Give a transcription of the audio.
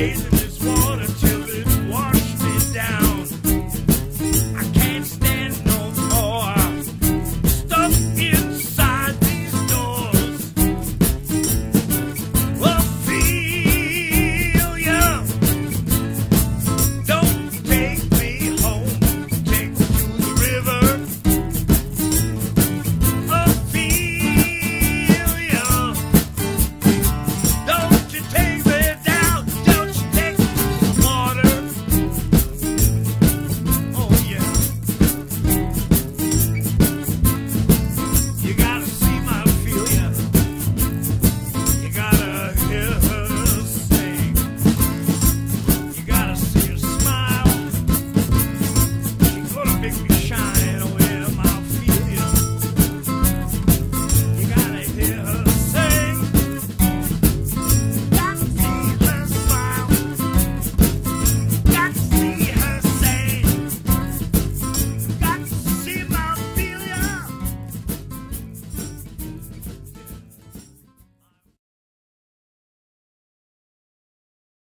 amazing.